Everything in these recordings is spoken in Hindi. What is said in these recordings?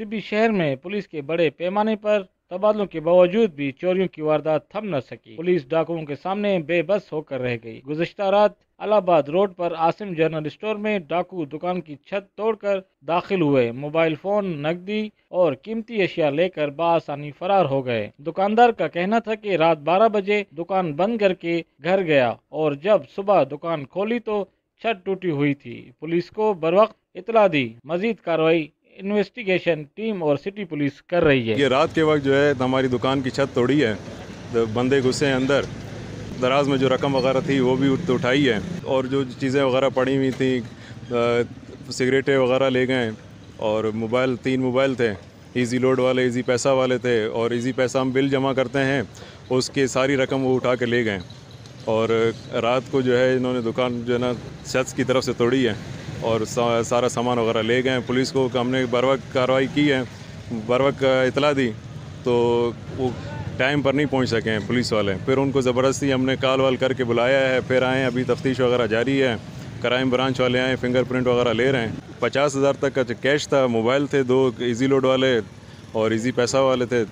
सिबी शहर में पुलिस के बड़े पैमाने पर तबादलों के बावजूद भी चोरियों की वारदात थम न सकी। पुलिस डाकुओं के सामने बेबस होकर रह गई। गुजश्ता रात अलाहाबाद रोड पर आसिम जनरल स्टोर में डाकू दुकान की छत तोड़कर दाखिल हुए। मोबाइल फ़ोन, नकदी और कीमती अशिया लेकर बासानी फरार हो गए। दुकानदार का कहना था कि रात 12 बजे दुकान बंद करके घर गया और जब सुबह दुकान खोली तो छत टूटी हुई थी। पुलिस को बर वक्त इतला दी। मजीद कार्रवाई इन्वेस्टिगेशन टीम और सिटी पुलिस कर रही है। ये रात के वक्त जो है, हमारी दुकान की छत तोड़ी है। तो बंदे घुसे हैं अंदर। दराज में जो रकम वगैरह थी, वो भी तो उठाई है। और जो चीज़ें वगैरह पड़ी हुई थी सिगरेटें वगैरह ले गए। और मोबाइल, तीन मोबाइल थे। इजी लोड वाले इजी पैसा वाले थे। और इजी पैसा हम बिल जमा करते हैं, उसकी सारी रकम वो उठा के ले गए। और रात को जो है, इन्होंने दुकान जो है ना, छत की तरफ़ से तोड़ी है। और सारा सामान वगैरह ले गए। पुलिस को हमने बर वक्त कार्रवाई की है बर वक्त इतला दी तो वो टाइम पर नहीं पहुँच सके हैं पुलिस वाले। फिर उनको ज़बरदस्ती हमने कॉल वाल करके बुलाया है, फिर आए अभी तफ्तीश वगैरह जारी है। क्राइम ब्रांच वाले आए, फिंगरप्रिंट वगैरह ले रहे हैं। पचास हज़ार तक का कैश था, मोबाइल थे, दो इजी लोड वाले और इजी पैसा वाले थे।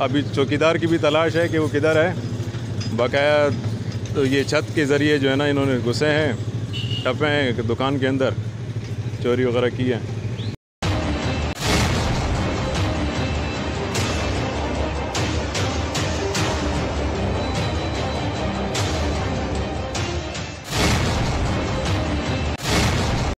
अभी चौकीदार की भी तलाश है कि वो किधर है। बकाया तो ये छत के ज़रिए जो है ना, इन्होंने घुसे हैं। टपे हैं दुकान के अंदर चोरी वगैरह की है।